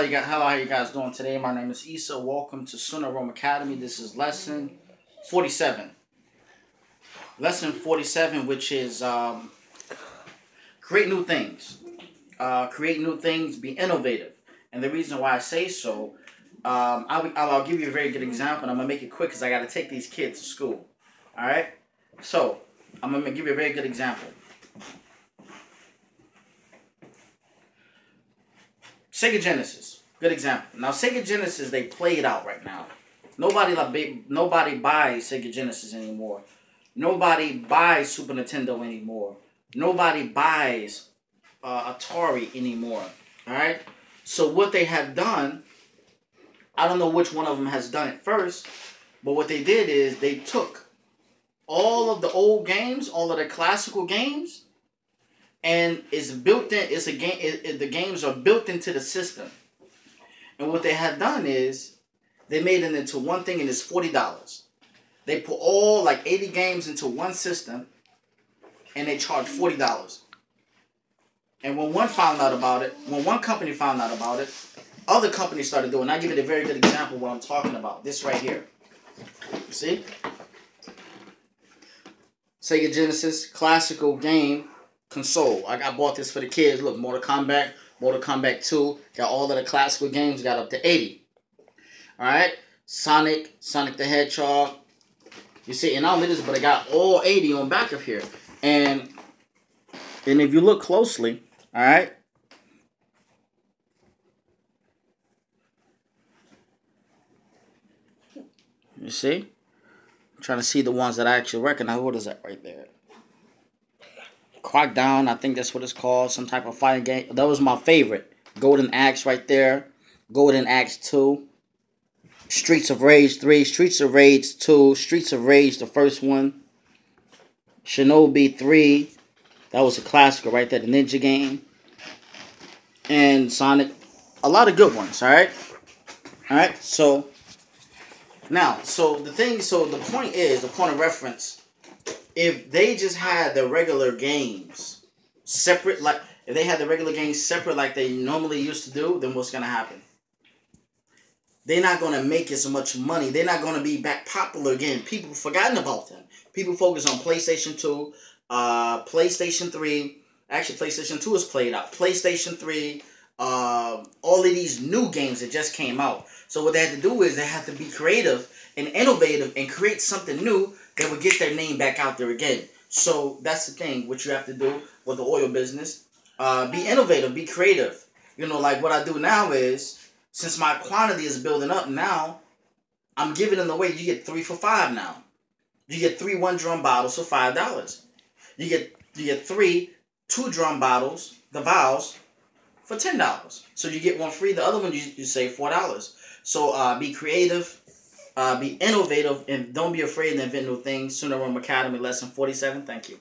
Hello, how are you guys doing today? My name is Issa. Welcome to Sunnah Aroma Academy. This is lesson 47. Lesson 47, which is um, create new things. Uh, create new things, be innovative. And the reason why I say so, um, I'll, I'll give you a very good example. I'm going to make it quick because I got to take these kids to school. All right? So, I'm going to give you a very good example. Sega Genesis, good example. Now Sega Genesis, they play it out right now. Nobody like nobody buys Sega Genesis anymore. Nobody buys Super Nintendo anymore. Nobody buys uh, Atari anymore. All right. So what they have done, I don't know which one of them has done it first, but what they did is they took all of the old games, all of the classical games, and it's built in. It's a game. It, it, the games are built into the system, and what they have done is they made it into one thing, and it's forty dollars. They put all like eighty games into one system, and they charge forty dollars. And when one found out about it, when one company found out about it, other companies started doing. I give it a very good example what I'm talking about. This right here. You see? Sega Genesis classical game console. I got bought this for the kids. Look, Mortal Kombat, Mortal Kombat 2. Got all of the classical games. Got up to 80. Alright? Sonic, Sonic the Hedgehog. You see, and not only this, but I got all 80 on back of here. And and if you look closely, alright? You see? I'm trying to see the ones that I actually recognize. What is that right there? Crackdown, I think that's what it's called. Some type of fighting game. That was my favorite. Golden Axe right there. Golden Axe 2. Streets of Rage 3. Streets of Rage 2. Streets of Rage, the first one. Shinobi 3. That was a classic right there. The Ninja game. And Sonic. A lot of good ones, alright? Alright, so... Now, so the thing, so the point is, the point of reference if they just had the regular games separate, like if they had the regular games separate like they normally used to do, then what's gonna happen? They're not gonna make as much money. They're not gonna be back popular again. People forgotten about them. People focus on PlayStation Two, uh, PlayStation Three. Actually, PlayStation Two is played out. PlayStation Three. Uh, all of these new games that just came out. So what they had to do is they had to be creative and innovative and create something new that would get their name back out there again. So that's the thing, what you have to do with the oil business. Uh, be innovative, be creative. You know, like what I do now is, since my quantity is building up now, I'm giving them away. You get three for five now. You get three one dram bottles for five dollars. You get you get three two dram bottles, the vials, for ten dollars. So you get one free. The other one you, you save four dollars. So uh, be creative, uh, be innovative and don't be afraid to invent new things. Sunnah Aroma Academy, lesson 47. Thank you.